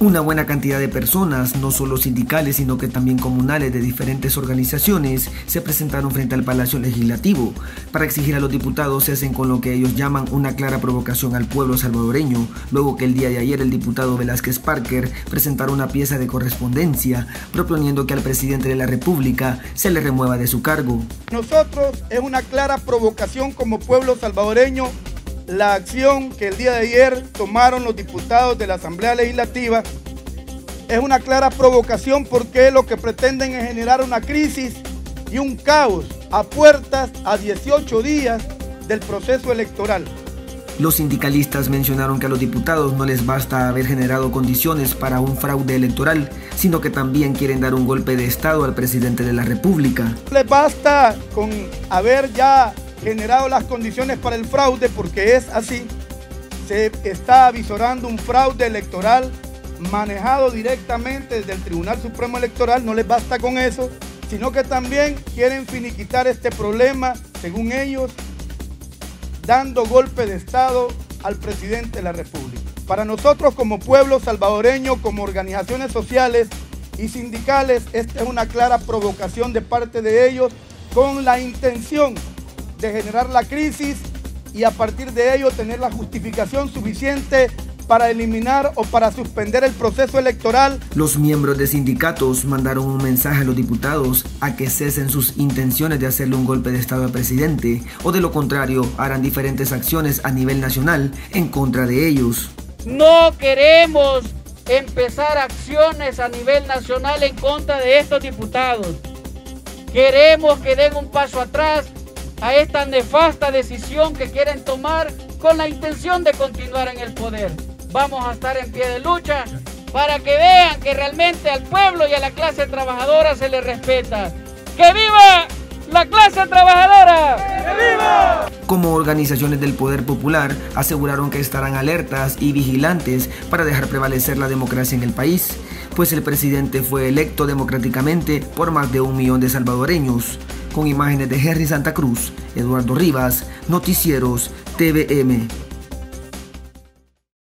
Una buena cantidad de personas, no solo sindicales, sino que también comunales de diferentes organizaciones, se presentaron frente al Palacio Legislativo para exigir a los diputados se hacen con lo que ellos llaman una clara provocación al pueblo salvadoreño, luego que el día de ayer el diputado Velázquez Parker presentara una pieza de correspondencia proponiendo que al presidente de la República se le remueva de su cargo. Nosotros es una clara provocación como pueblo salvadoreño la acción que el día de ayer tomaron los diputados de la Asamblea Legislativa es una clara provocación porque lo que pretenden es generar una crisis y un caos a puertas a 18 días del proceso electoral. Los sindicalistas mencionaron que a los diputados no les basta haber generado condiciones para un fraude electoral, sino que también quieren dar un golpe de Estado al presidente de la República. Les basta con haber ya generado las condiciones para el fraude, porque es así, se está avisorando un fraude electoral manejado directamente desde el Tribunal Supremo Electoral, no les basta con eso, sino que también quieren finiquitar este problema, según ellos, dando golpe de Estado al presidente de la República. Para nosotros como pueblo salvadoreño, como organizaciones sociales y sindicales, esta es una clara provocación de parte de ellos con la intención de generar la crisis y a partir de ello tener la justificación suficiente para eliminar o para suspender el proceso electoral. Los miembros de sindicatos mandaron un mensaje a los diputados a que cesen sus intenciones de hacerle un golpe de Estado al presidente o de lo contrario harán diferentes acciones a nivel nacional en contra de ellos. No queremos empezar acciones a nivel nacional en contra de estos diputados. Queremos que den un paso atrás a esta nefasta decisión que quieren tomar con la intención de continuar en el poder. Vamos a estar en pie de lucha para que vean que realmente al pueblo y a la clase trabajadora se le respeta. ¡Que viva la clase trabajadora! ¡Que viva! Como organizaciones del poder popular aseguraron que estarán alertas y vigilantes para dejar prevalecer la democracia en el país, pues el presidente fue electo democráticamente por más de un millón de salvadoreños con imágenes de Henry Santa Cruz, Eduardo Rivas, Noticieros TVM.